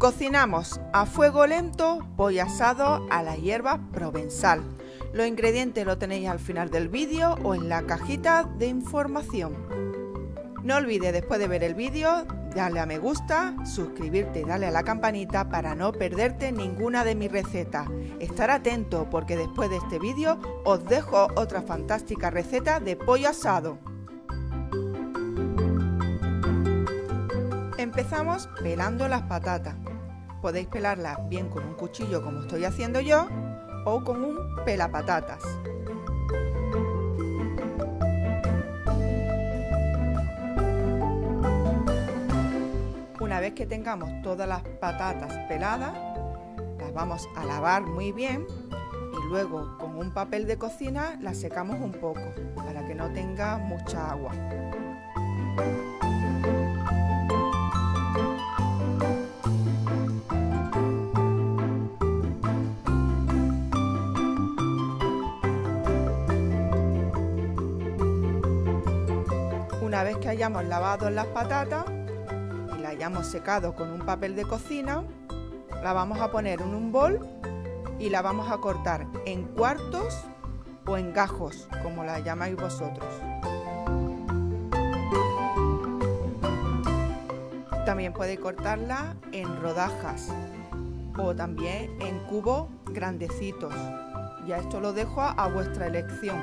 Cocinamos a fuego lento pollo asado a la hierba provenzal. Los ingredientes lo tenéis al final del vídeo o en la cajita de información. No olvides después de ver el vídeo darle a me gusta, suscribirte y darle a la campanita para no perderte ninguna de mis recetas. Estar atento porque después de este vídeo os dejo otra fantástica receta de pollo asado. Empezamos pelando las patatas. Podéis pelarlas bien con un cuchillo como estoy haciendo yo o con un pelapatatas. Una vez que tengamos todas las patatas peladas, las vamos a lavar muy bien y luego con un papel de cocina las secamos un poco para que no tenga mucha agua. Una vez que hayamos lavado las patatas, hayamos secado con un papel de cocina, la vamos a poner en un bol y la vamos a cortar en cuartos o en gajos, como la llamáis vosotros. También podéis cortarla en rodajas o también en cubos grandecitos. Ya esto lo dejo a vuestra elección.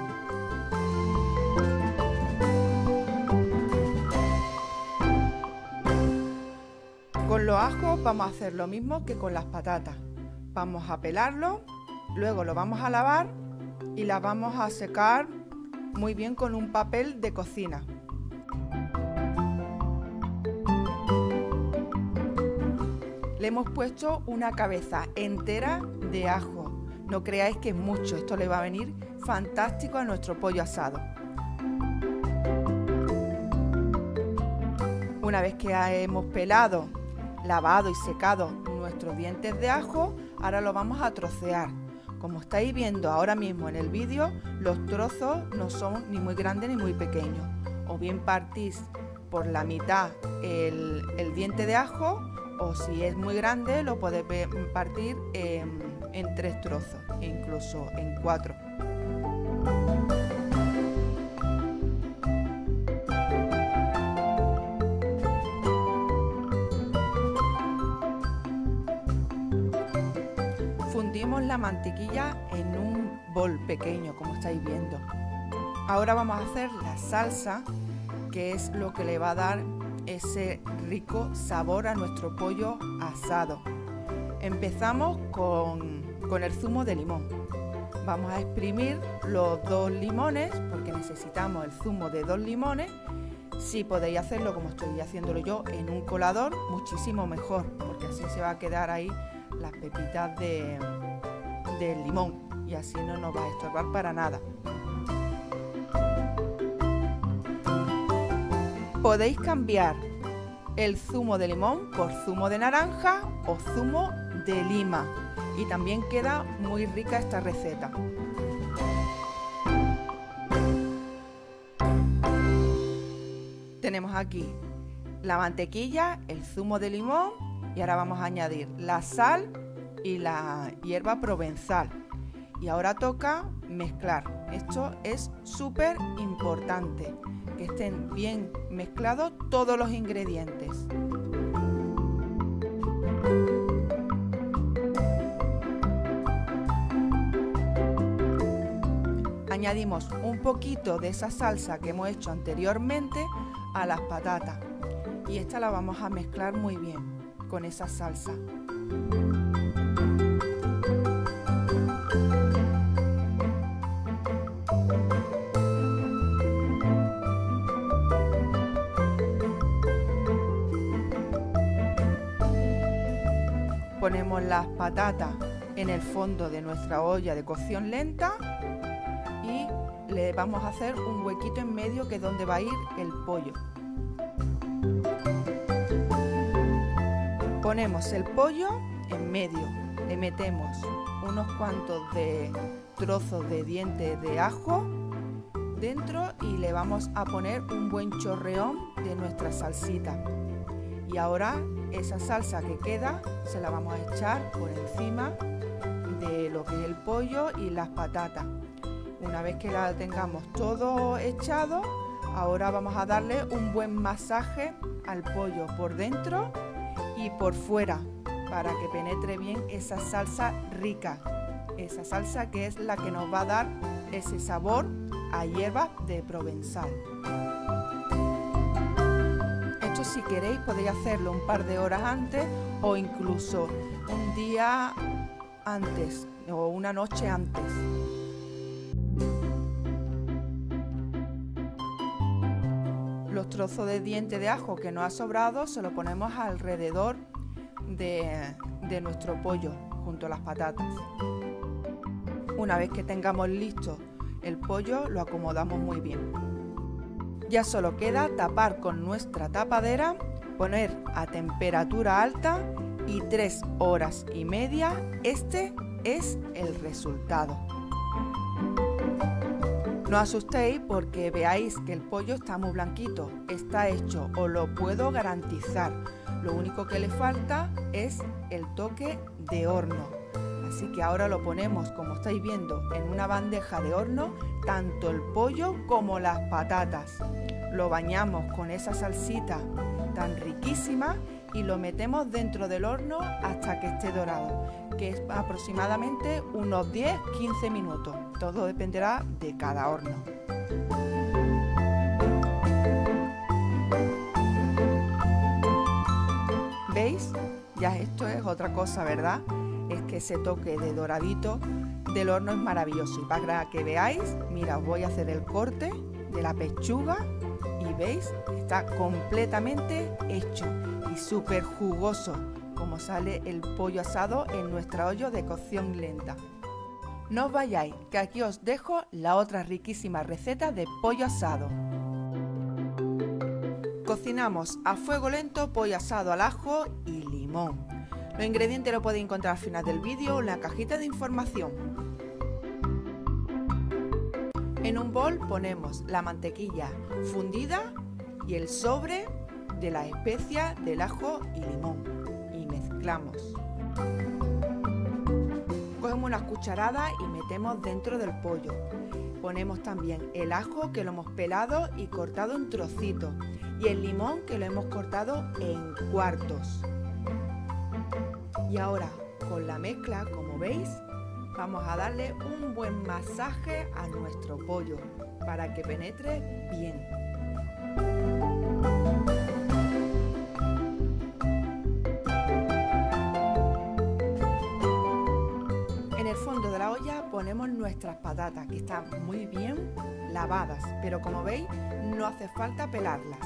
Los ajos vamos a hacer lo mismo que con las patatas. Vamos a pelarlo, luego lo vamos a lavar y las vamos a secar muy bien con un papel de cocina. Le hemos puesto una cabeza entera de ajo. No creáis que es mucho, esto le va a venir fantástico a nuestro pollo asado. Una vez que hemos pelado lavado y secado nuestros dientes de ajo, ahora lo vamos a trocear. Como estáis viendo ahora mismo en el vídeo, los trozos no son ni muy grandes ni muy pequeños. O bien partís por la mitad el, diente de ajo o si es muy grande lo podéis partir en, en tres trozos, incluso en cuatro. La mantequilla en un bol pequeño, como estáis viendo. Ahora vamos a hacer la salsa, que es lo que le va a dar ese rico sabor a nuestro pollo asado. Empezamos con, con el zumo de limón. Vamos a exprimir los dos limones, porque necesitamos el zumo de dos limones. Si podéis hacerlo como estoy haciéndolo yo en un colador, muchísimo mejor, porque así se va a quedar ahí las pepitas de, del limón y así no nos va a estorbar para nada. Podéis cambiar el zumo de limón por zumo de naranja o zumo de lima y también queda muy rica esta receta. Tenemos aquí la mantequilla, el zumo de limón y ahora vamos a añadir la sal y la hierba provenzal. Y ahora toca mezclar. Esto es súper importante, que estén bien mezclados todos los ingredientes. Añadimos un poquito de esa salsa que hemos hecho anteriormente a las patatas y esta la vamos a mezclar muy bien con esa salsa. Ponemos las patatas en el fondo de nuestra olla de cocción lenta y le vamos a hacer un huequito en medio que es donde va a ir el pollo. Ponemos el pollo en medio, le metemos unos cuantos de trozos de dientes de ajo dentro y le vamos a poner un buen chorreón de nuestra salsita. Y ahora esa salsa que queda se la vamos a echar por encima de lo que es el pollo y las patatas. Una vez que la tengamos todo echado, ahora vamos a darle un buen masaje al pollo por dentro y por fuera para que penetre bien esa salsa rica. Esa salsa que es la que nos va a dar ese sabor a hierbas de provenzal. Esto si queréis podéis hacerlo un par de horas antes o incluso un día antes o una noche antes. Los trozos de diente de ajo que nos ha sobrado se lo ponemos alrededor de, de nuestro pollo junto a las patatas. Una vez que tengamos listo el pollo lo acomodamos muy bien. Ya solo queda tapar con nuestra tapadera, poner a temperatura alta y tres horas y media. Este es el resultado. No asustéis porque veáis que el pollo está muy blanquito, está hecho, os lo puedo garantizar. Lo único que le falta es el toque de horno. Así que ahora lo ponemos, como estáis viendo, en una bandeja de horno, tanto el pollo como las patatas. Lo bañamos con esa salsita tan riquísima y lo metemos dentro del horno hasta que esté dorado, que es aproximadamente unos 10-15 minutos. Todo dependerá de cada horno. ¿Veis? Ya esto es otra cosa, ¿verdad? Es que ese toque de doradito del horno es maravilloso. Y para que veáis, mira, os voy a hacer el corte de la pechuga veis, está completamente hecho y súper jugoso, como sale el pollo asado en nuestra olla de cocción lenta. No os vayáis, que aquí os dejo la otra riquísima receta de pollo asado. Cocinamos a fuego lento pollo asado al ajo y limón. Los ingredientes los podéis encontrar al final del vídeo en la cajita de información. En un bol ponemos la mantequilla fundida y el sobre de la especia del ajo y limón y mezclamos. Cogemos unas cucharadas y metemos dentro del pollo. Ponemos también el ajo que lo hemos pelado y cortado en trocitos y el limón que lo hemos cortado en cuartos. Y ahora con la mezcla, como veis, vamos a darle un buen masaje a nuestro pollo para que penetre bien. En el fondo de la olla ponemos nuestras patatas que están muy bien lavadas, pero como veis no hace falta pelarlas.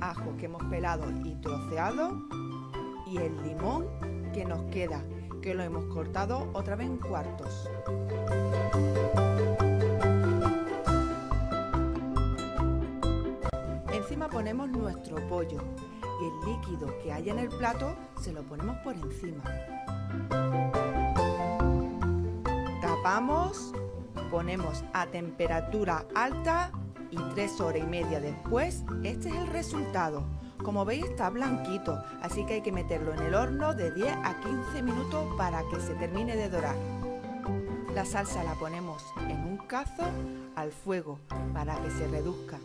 Ajo que hemos pelado y troceado y el limón que nos queda, que lo hemos cortado otra vez en cuartos. Encima ponemos nuestro pollo y el líquido que hay en el plato se lo ponemos por encima. Tapamos, ponemos a temperatura alta y tres horas y media después, este es el resultado. Como veis está blanquito, así que hay que meterlo en el horno de 10 a 15 minutos para que se termine de dorar. La salsa la ponemos en un cazo al fuego para que se reduzca.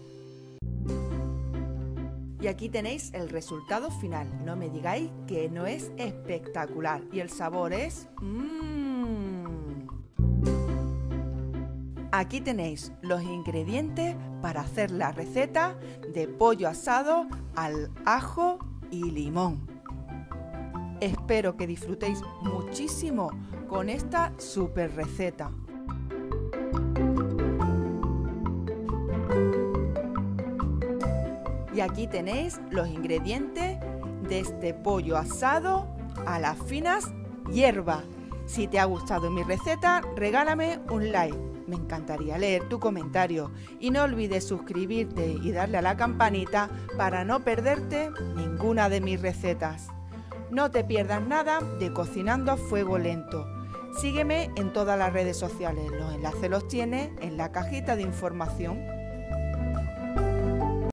Y aquí tenéis el resultado final. No me digáis que no es espectacular. Y el sabor es... Mmm. Aquí tenéis los ingredientes para hacer la receta de pollo asado al ajo y limón. Espero que disfrutéis muchísimo con esta super receta. Y aquí tenéis los ingredientes de este pollo asado a las finas hierbas. Si te ha gustado mi receta, regálame un like. Me encantaría leer tu comentario y no olvides suscribirte y darle a la campanita para no perderte ninguna de mis recetas. No te pierdas nada de cocinando a fuego lento. Sígueme en todas las redes sociales, los enlaces los tienes en la cajita de información.